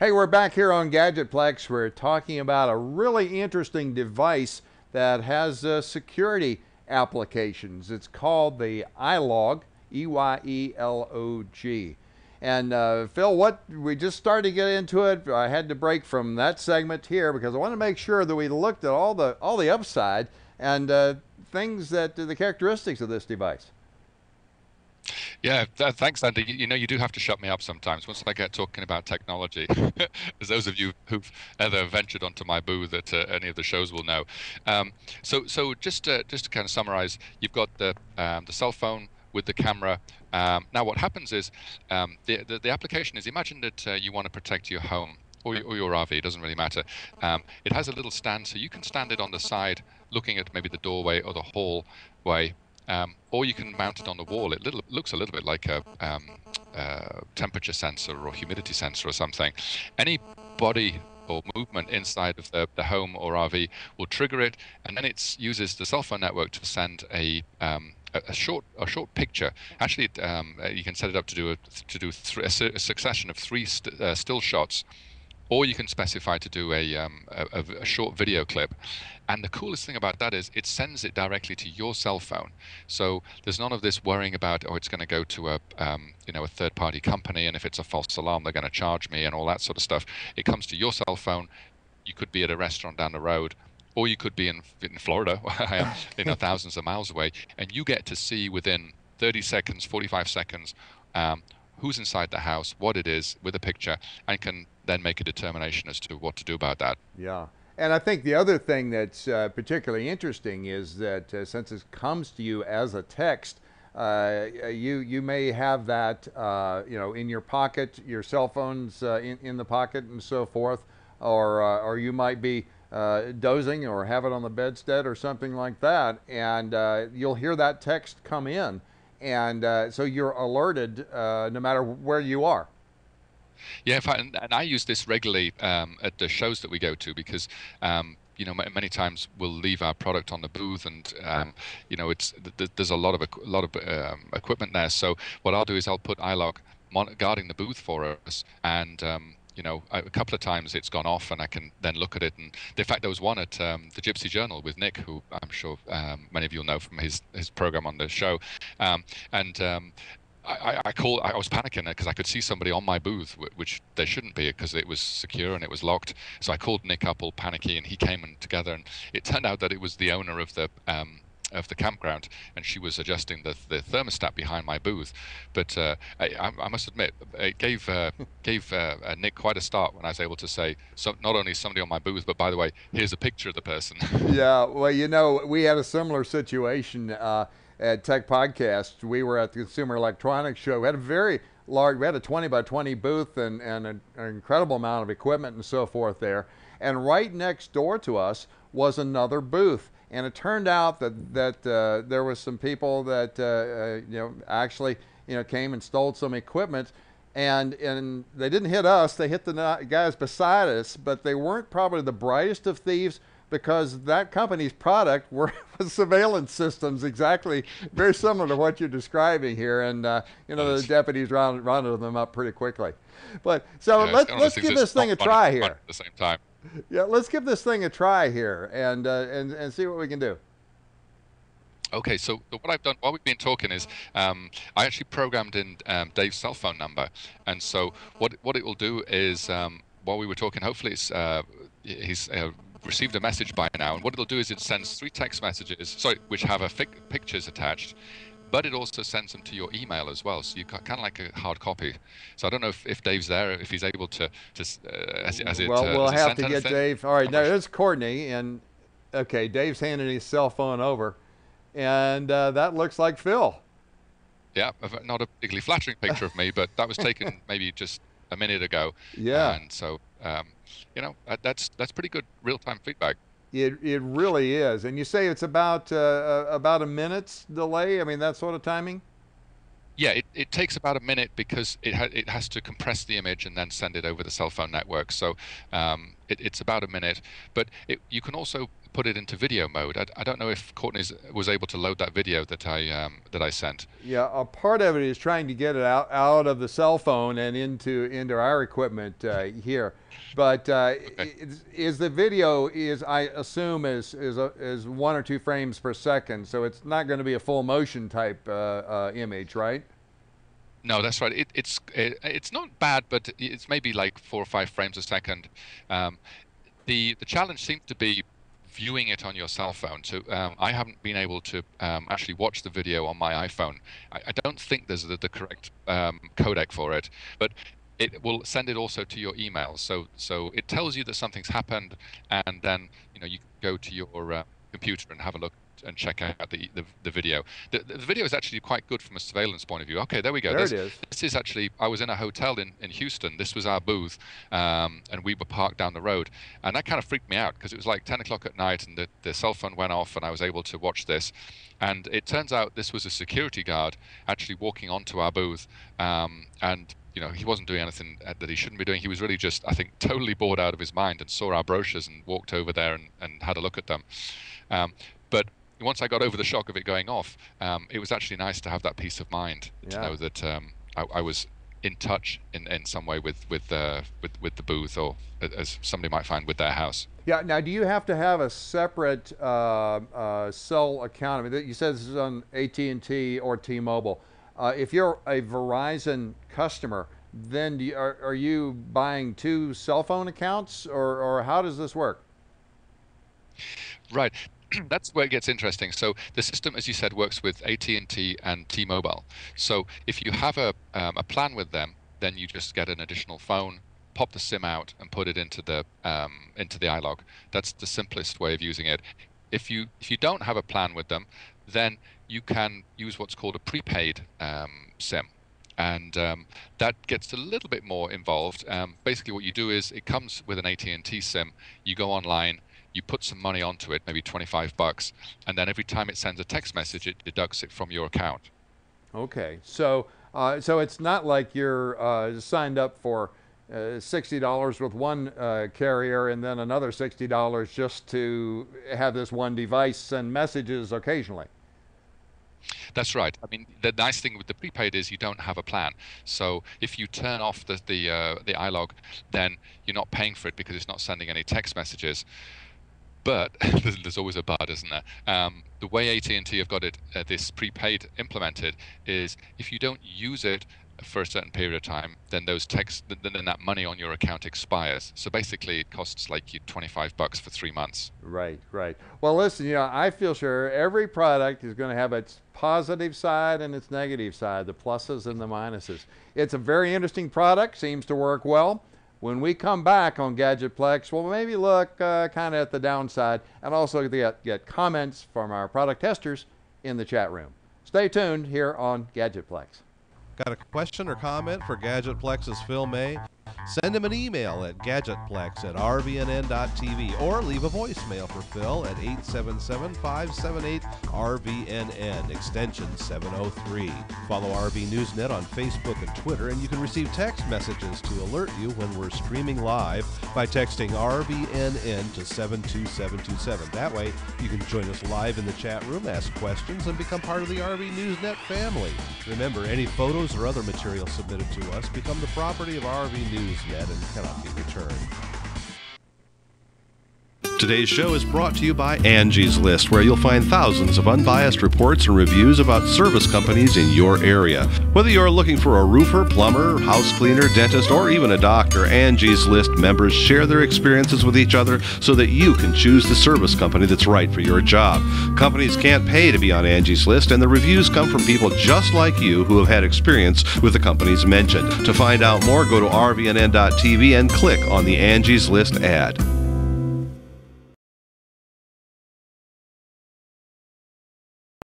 Hey, we're back here on Gadgetplex. We're talking about a really interesting device that has uh, security applications. It's called the EyeLog, E Y E L O G. And uh, Phil, what we just started to get into it. I had to break from that segment here because I want to make sure that we looked at all the all the upside and uh, things that the characteristics of this device. Yeah, th- thanks, Andy. You, you, know, you do have to shut me up sometimes once I get talking about technology. As those of you who've ever ventured onto my booth at uh, any of the shows will know. Um, so, so just to, just to kind of summarize, you've got the um, the cell phone with the camera. Um, now, what happens is um, the, the, the application is imagine that uh, you want to protect your home or your, or your RV. It doesn't really matter. Um, it has a little stand, so you can stand it on the side, looking at maybe the doorway or the hallway um, or you can mount it on the wall. It little, looks a little bit like a um, uh, temperature sensor or humidity sensor or something. Any body or movement inside of the, the home or RV will trigger it, and then it uses the cell phone network to send a um, a, short a short picture. Actually, um, uh, you can set it up to do a, to do a, a, succession of three st- uh, still shots or you can specify to do a, um, a, a, short video clip. And the coolest thing about that is it sends it directly to your cell phone. So there's none of this worrying about, oh, it's going to go to a, um, you know, a third-party company, and if it's a false alarm, they're going to charge me and all that sort of stuff. It comes to your cell phone. You could be at a restaurant down the road, or you could be in, in Florida, you know, thousands of miles away, and you get to see within 30 seconds, 45 seconds, um, who's inside the house, what it is, with a picture, and can then make a determination as to what to do about that. Yeah. And I think the other thing that's uh, particularly interesting is that uh, since it comes to you as a text, uh, you you may have that uh, you know in your pocket, your cell phone's uh, in, in the pocket and so forth, or uh, or you might be dozing or have it on the bedstead or something like that, and you'll hear that text come in, and so you're alerted no matter where you are. Yeah, in fact, and, and I use this regularly um, at the shows that we go to because um, you know many times we'll leave our product on the booth and um, you know it's th- there's a lot of a lot of um, equipment there. So what I'll do is I'll put mon- guarding the booth for us and um, you know a couple of times it's gone off and I can then look at it. And in fact there was one at um, the Gypsy Journal with Nick who I'm sure many of you'll know from his his program on the show. And I, I call. I was panicking because I could see somebody on my booth, which they shouldn't be because it was secure and it was locked. So I called Nick up all panicky, and he came and together, and it turned out that it was the owner of the um, of the campground, and she was adjusting the, the thermostat behind my booth. But uh, I, I, must admit, it gave uh, gave uh, uh, Nick quite a start when I was able to say, so not only somebody on my booth, but by the way, here's a picture of the person. yeah, well, you know, we had a similar situation. At Tech Podcast. We were at the Consumer Electronics Show. We had a very large, we had a 20 by 20 booth and, and an, an incredible amount of equipment and so forth there. And right next door to us was another booth. And it turned out that, that uh, there was some people that, uh, uh, you know, actually, you know, came and stole some equipment and and they didn't hit us they hit the guys beside us but they weren't probably the brightest of thieves because that company's product were surveillance systems exactly very similar to what you're describing here and uh, you know the deputies rounded, rounded them up pretty quickly. But so yeah, let, let's give this thing a try here. at the same time. Yeah let's give this thing a try here and uh, and and see what we can do. Okay, so what I've done while we've been talking is um, I actually programmed in um, Dave's cell phone number, and so what what it will do is um, while we were talking, hopefully it's uh, he's uh, received a message by now, and what it'll do is it sends three text messages, sorry, which have a fic- pictures attached, but it also sends them to your email as well. So you kind of like a hard copy. So I don't know if, if Dave's there, if he's able to, to uh, as, as it. Well, uh, we'll have to get Dave. All right, now there's Courtney, and okay, Dave's handing his cell phone over, and uh, that looks like Phil. Yeah, not a particularly flattering picture of me, but that was taken maybe just a minute ago. Yeah. And so um, you know, that's that's pretty good real-time feedback. It, it really is. And you say it's about uh, uh, about a minute's delay. I mean, that sort of timing. Yeah, it, it takes about a minute because it ha- it has to compress the image and then send it over the cell phone network. So um, it, it's about a minute. But it, you can also put it into video mode. I, I don't know if Courtney was able to load that video that I um, that I sent. Yeah, a part of it is trying to get it out out of the cell phone and into into our equipment uh, here. But uh, okay. is, is, the video is I assume is is a, is one or two frames per second, so it's not going to be a full motion type uh, uh, image, right? No, that's right. It, it's it, it's not bad, but it's maybe like four or five frames a second. Um, the the challenge seems to be viewing it on your cell phone. So um, I haven't been able to um, actually watch the video on my iPhone. I, I don't think there's the, the correct um, codec for it, but it will send it also to your emails. So so it tells you that something's happened, and then you know you go to your uh, computer and have a look and check out the, the, the video. The, the, video is actually quite good from a surveillance point of view. Okay, there we go. There this, it is. This is actually, I was in a hotel in, in Houston. This was our booth, um, and we were parked down the road. And that kind of freaked me out because it was like 10 o'clock at night, and the, the cell phone went off, and I was able to watch this. And it turns out this was a security guard actually walking onto our booth, um, and you know, he wasn't doing anything that he shouldn't be doing. He was really just, I think, totally bored out of his mind and saw our brochures and walked over there and, and had a look at them. Um, but once I got over the shock of it going off, um, it was actually nice to have that peace of mind yeah. to know that um, I, I, was in touch in, in some way with with, uh, with with the booth, or as somebody might find with their house. Yeah. Now, do you have to have a separate uh, uh, cell account? I mean, you said this is on AT and T or T-Mobile. Uh, if you're a Verizon customer, then you, are, are you buying two cell phone accounts, or or how does this work? Right. that's where it gets interesting. So the system, as you said, works with AT&T and T-Mobile. So if you have a, um, a plan with them, then you just get an additional phone, pop the SIM out, and put it into the um, into the EyeLog. That's the simplest way of using it. If you if you don't have a plan with them, then you can use what's called a prepaid um, SIM and um, that gets a little bit more involved. Um, basically, what you do is it comes with an AT&T SIM. You go online, you put some money onto it, maybe 25 bucks, and then every time it sends a text message, it deducts it from your account. Okay, so uh, so it's not like you're uh, signed up for uh, $60 with one uh, carrier and then another $60 just to have this one device send messages occasionally. That's right. I mean, the nice thing with the prepaid is you don't have a plan. So if you turn off the the uh, the EyeLog, then you're not paying for it because it's not sending any text messages. But there's, always a but, isn't there? Um, the way AT&T have got it, uh, this prepaid implemented, is if you don't use it for a certain period of time, then those text, then, that money on your account expires. So basically, it costs like you 25 bucks for three months. Right, right. Well, listen, you know, I feel sure every product is going to have its positive side and its negative side, the pluses and the minuses. It's a very interesting product, seems to work well. When we come back on Gadgetplex, we'll maybe look uh, kind of at the downside and also get, get comments from our product testers in the chat room. Stay tuned here on Gadgetplex. Got a question or comment for Gadgetplex's Phil May? Send him an email at gadgetplex at rvnn.tv or leave a voicemail for Phil at 877 578 RVNN, extension 703. Follow RV Newsnet on Facebook and Twitter, and you can receive text messages to alert you when we're streaming live by texting RVNN to 72727. That way, you can join us live in the chat room, ask questions, and become part of the RV Newsnet family. Remember, any photos or other material submitted to us become the property of RV Newsnet Net and cannot be returned. Today's show is brought to you by Angie's List, where you'll find thousands of unbiased reports and reviews about service companies in your area. Whether you're looking for a roofer, plumber, house cleaner, dentist, or even a doctor, Angie's List members share their experiences with each other so that you can choose the service company that's right for your job. Companies can't pay to be on Angie's List, and the reviews come from people just like you who have had experience with the companies mentioned. To find out more, go to rvnn.tv and click on the Angie's List ad.